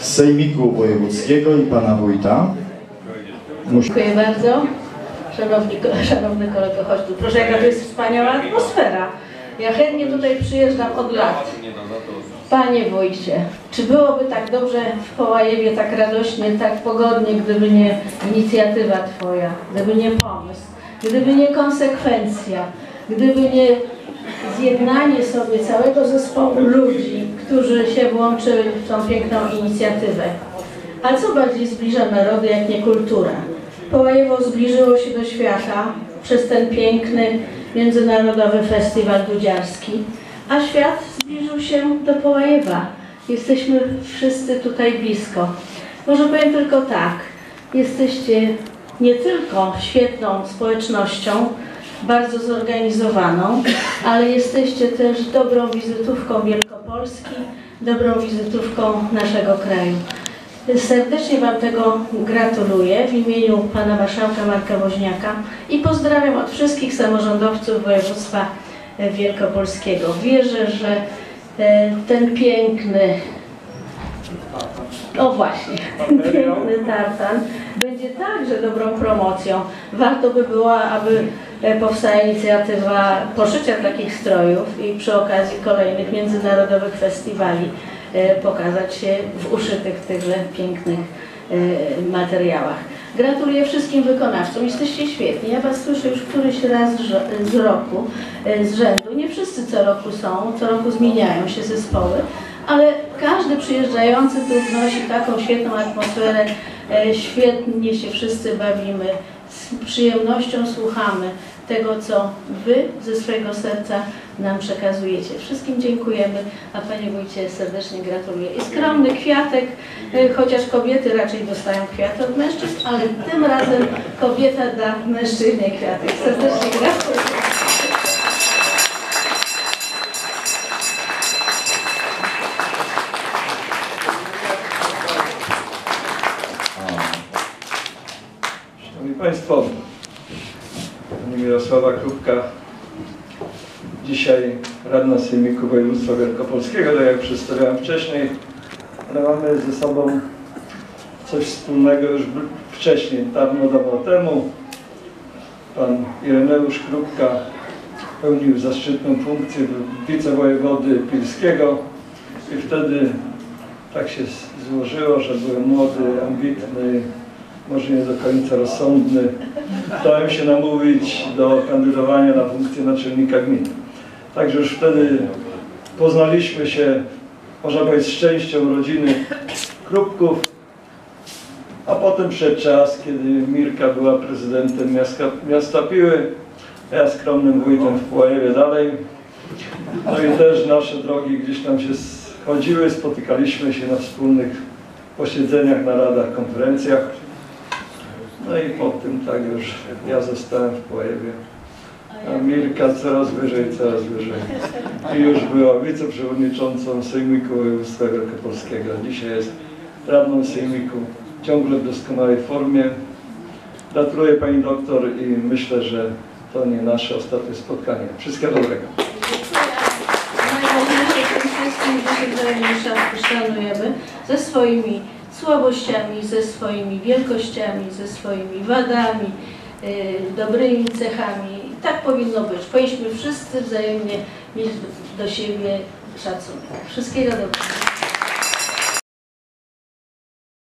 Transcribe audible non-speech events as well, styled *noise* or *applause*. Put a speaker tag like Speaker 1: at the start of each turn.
Speaker 1: z Sejmiku Wojewódzkiego i pana wójta. Musi-
Speaker 2: Dziękuję bardzo. Szanowni, *laughs* szanowny kolego, chodź tu. Proszę, jaka to jest wspaniała atmosfera. Ja chętnie tutaj przyjeżdżam od lat. Panie wójcie, czy byłoby tak dobrze w Połajewie, tak radośnie, tak pogodnie, gdyby nie inicjatywa Twoja, gdyby nie pomysł, gdyby nie konsekwencja, gdyby nie zjednanie sobie całego zespołu ludzi, którzy się włączyli w tą piękną inicjatywę. A co bardziej zbliża narody, jak nie kultura? Połajewo zbliżyło się do świata przez ten piękny Międzynarodowy Festiwal Dudziarski, a świat zbliżył się do Połajewa. Jesteśmy wszyscy tutaj blisko. Może powiem tylko tak, jesteście nie tylko świetną społecznością, bardzo zorganizowaną, ale jesteście też dobrą wizytówką Wielkopolski, dobrą wizytówką naszego kraju. Serdecznie Wam tego gratuluję w imieniu Pana Marszałka Marka Woźniaka i pozdrawiam od wszystkich samorządowców województwa wielkopolskiego. Wierzę, że e, ten piękny, o właśnie, piękny tartan będzie także dobrą promocją. Warto by było, aby e, powstała inicjatywa poszycia takich strojów i przy okazji kolejnych międzynarodowych festiwali e, pokazać się w uszytych tychże pięknych e, materiałach. Gratuluję wszystkim wykonawcom, jesteście świetni. Ja Was słyszę już któryś raz z- roku, z rzędu. Nie wszyscy co roku są, co roku zmieniają się zespoły, ale każdy przyjeżdżający tu wnosi taką świetną atmosferę, e, świetnie się wszyscy bawimy, z przyjemnością słuchamy tego, co Wy ze swojego serca nam przekazujecie. Wszystkim dziękujemy, a Panie Wójcie serdecznie gratuluję. I skromny kwiatek, e, chociaż kobiety raczej dostają kwiaty od mężczyzn, ale tym razem kobieta da mężczyźnie kwiatek. Serdecznie gratuluję.
Speaker 3: Szanowni Państwo, Pani Mirosława Krupka, dzisiaj radna Sejmiku Województwa Wielkopolskiego, tak jak przedstawiałem wcześniej, ale mamy ze sobą coś wspólnego już wcześniej, dawno, dawno temu. Pan Ireneusz Krupka pełnił zaszczytną funkcję wicewojewody pilskiego i wtedy tak się złożyło, że byłem młody, ambitny, może nie do końca rozsądny. Dałem się namówić do kandydowania na funkcję naczelnika gminy. Także już wtedy poznaliśmy się, można powiedzieć, z częścią rodziny Krupków. A potem przyszedł czas, kiedy Mirka była prezydentem miasta, miasta Piły, ja skromnym wójtem w Pułajewie dalej. No i też nasze drogi gdzieś tam się schodziły, spotykaliśmy się na wspólnych posiedzeniach, naradach, konferencjach. No i po tym tak już ja zostałem w Pułajewie. A Mirka coraz wyżej, coraz wyżej. *laughs* I już była wiceprzewodniczącą Sejmiku Województwa Wielkopolskiego. Dzisiaj jest radną Sejmiku, ciągle w doskonałej formie. Gratuluję Pani doktor i myślę, że to nie nasze ostatnie spotkanie. Wszystkiego dobrego.
Speaker 2: Tym wszystkim, że się wzajemnie szan- szanujemy ze swoimi słabościami, ze swoimi wielkościami, ze swoimi wadami, yy, dobrymi cechami. I tak powinno być. Powinniśmy wszyscy wzajemnie mieć do siebie szacunek. Wszystkiego dobrego.